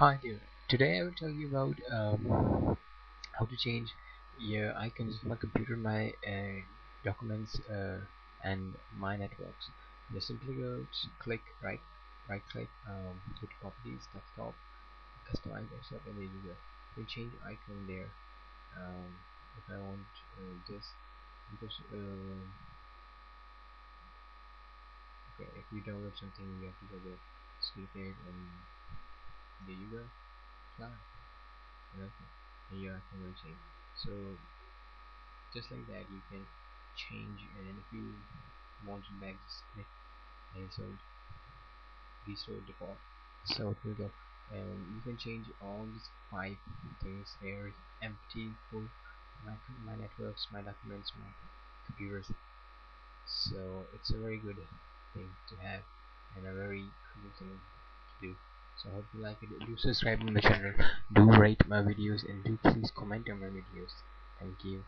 Hi there. Today I will tell you about um, how to change your icons of my computer, my uh, documents, uh, and my networks. Just simply go to click right, right click, um, go to properties, desktop, customize desktop, and there you go. You change icon there. Um, if I want uh, this, because uh, okay, if you download something, you have to go there, click it, and there you go okay and your icon will change so just like that you can change and if you want to back just click and so restore default so here we go. And you can change all these five things there is empty full my, my networks my documents my computers. So it's a very good thing to have and a very cool thing to do so I hope you like it. Do subscribe to my channel. Do rate my videos and do please comment on my videos. Thank you